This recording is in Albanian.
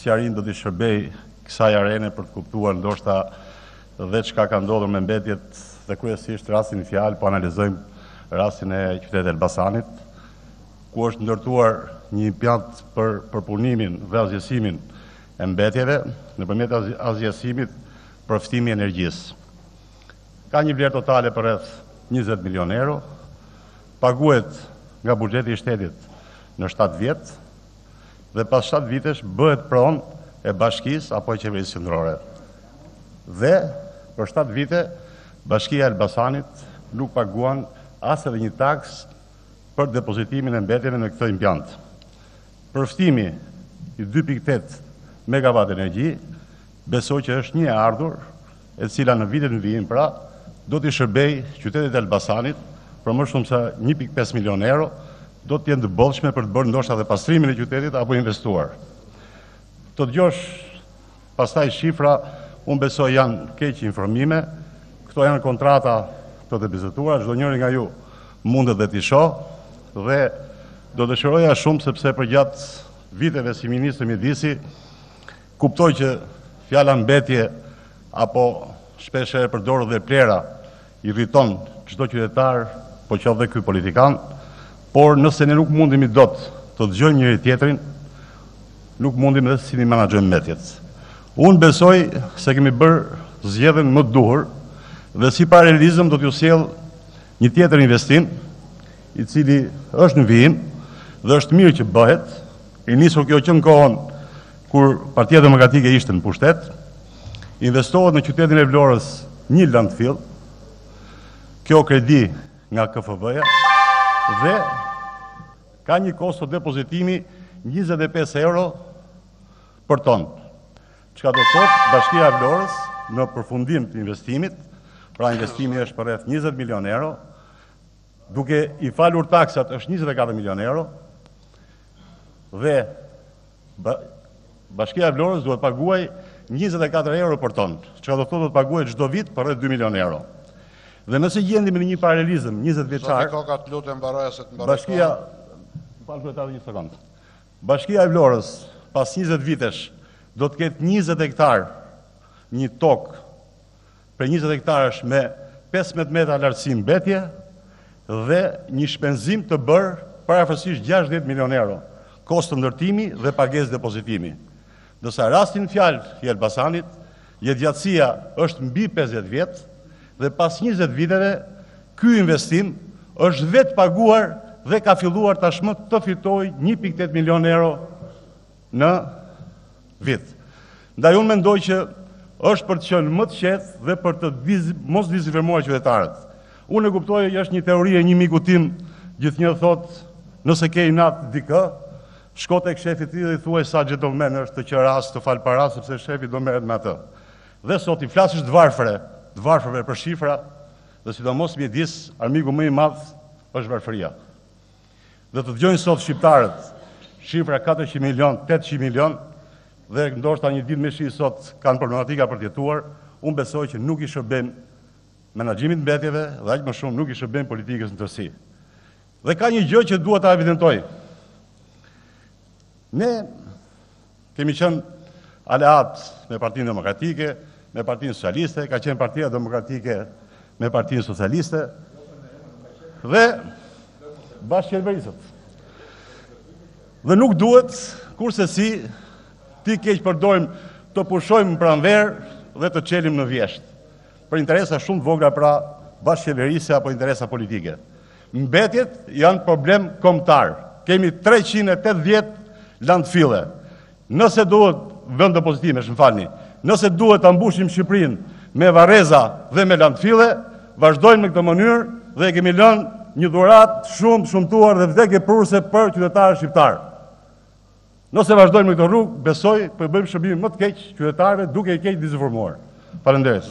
Sqarim do t'i shërbejë kësaj arene për të kuptuar ndoshta dhe çka ka ndodhur me mbetjet dhe kryesisht rasti në fjalë, po analizojmë rastin e qytetit të Elbasanit, ku është ndërtuar një impiant për përpunimin dhe asgjësimin e mbetjeve, nëpërmjet asgjësimit përftimi i energjisë. Ka një vlerë totale përreth 20 milion euro, paguhet nga buxheti i shtetit në 7 vjet, dhe pas shtatë vitesh bëhet pronë e bashkisë apo e qeverisë qendrore. Dhe për shtatë vite Bashkia e Elbasanit nuk paguan as edhe një taksë për depozitimin e mbetjeve në këtë impiant. Përftimi i 2.8 megawatt energji besoj që është një e ardhur e cila në vitet në vijim pra do t'i shërbejë qytetit të Elbasanit për më shumë se 1.5 milion euro, do të jenë të bollshme për të bërë ndoshta dhe pastrimin e qytetit apo investuar. Të dëgjosh pastaj shifra, unë besoj janë keqinformime, këto janë kontrata të të bizetuar, çdonjëri nga ju mundet dhe t'i shohë dhe do dëshiroja shumë sepse përgjatë viteve si ministër mjedisi Kuptoj që fjala mbetje apo shpesh e përdorur dhe plehra irriton çdo qytetar, po qoftë dhe ky politikan, por nëse ne nuk mundemi dot të dëgjojmë njëri-tjetrin, nuk mundemi dhe t'i menaxhojmë mbetjet. Unë besoj se kemi bërë zgjedhjen më të duhur dhe si paralelizëm do t'ju sjell një tjetër investim i cili është në vijim dhe është mirë që bëhet, I nisur kjo që në kohën kur Partia Demokratike ishte në pushtet, investohet në qytetin e Vlorës një landfill, kjo kredi nga KFV-ja dhe ka një kosto depozitimi 25 euro për ton. Çka do të thotë Bashkia e Vlorës në përfundim të investimit, pra investimi është përreth 20 milionë euro, duke i falur taksat është 24 milion euro dhe bashkia e Vlorës duhet të paguajë 24 euro për ton, çka do të thotë do të paguajë çdo vit përreth 2 milion euro. Dhe nëse gjendemi në një paralelizëm 20 vjeçar, Zoti Koka, të lutem mbaroje se të mbaroj. Bashkia, më fal kryetar, një sekondë. Bashkia e Vlorës pas 20 vitesh do të ketë 20 hektar një tokë prej njëzet hektarësh me pesëmbëdhjetë metra lartësi mbetje dhe një shpenzim të bërë parafërsisht gjashtëdhjetë milionë euro, kosto ndërtimi dhe pagesë depozitimi. Ndërsa rasti në fjalë i Elbasanit, jetëgjatësia është mbi pesëdhjetë vjet dhe pas njëzet viteve ky investim është vetëpaguar dhe ka filluar tashmë të fitojë një pikë tetë milionë euro në vit. Ndaj unë mendoj që është për të qenë më të qetë dhe për të diz, mos dizinformuar qytetarët. Unë e kuptoj që është një teori e një mikut tim gjithnjë thotë nëse ke inat dikë, shko tek shefi i tij dhe i thuaj sa gentleman është, të qeras, të fal para sepse shefi do merret me atë. Dhe sot i flasësh të varfërve, të varfërve për shifra dhe sidomos mjedis, armiku më i madh është varfëria. Do të dëgjojnë sot shqiptarët shifra 400 milion, 800 milion dhe ndoshta një ditë me shi sot kanë problematika për të jetuar. Unë besoj që nuk i shërbejmë menaxhimit të mbetjeve dhe aq më shumë nuk i shërbejmë politikës në tërësi. Dhe ka një gjë që dua ta evidentoj. Ne Kemi qenë aleat me Partinë Demokratike, me Partinë Socialiste, ka qenë Partia Demokratike me Partinë Socialiste dhe bashkëqeveriset. Dhe nuk duhet kurrsesi t'i keqpërdorim të pushojmë në pranverë dhe të çelim në vjeshtë për interesa shumë të vogla pra bashkëqeverisje apo interesa politike. Mbetjet janë problem kombëtar. Kemi 380 landfille. Nëse duhet venddepozitime, më falni. Nëse duhet ta mbushim Shqipërinë me varreza dhe me landfille, vazhdojmë në këtë mënyrë dhe e kemi lënë një dhuratë shumë të shëmtuar dhe vdekjeprurëse për qytetarët shqiptarë. Nëse vazhdojmë në këtë rrugë, besoj po i bëjmë shërbimin më të keq qytetarëve duke i keqdizinformuar. Faleminderit.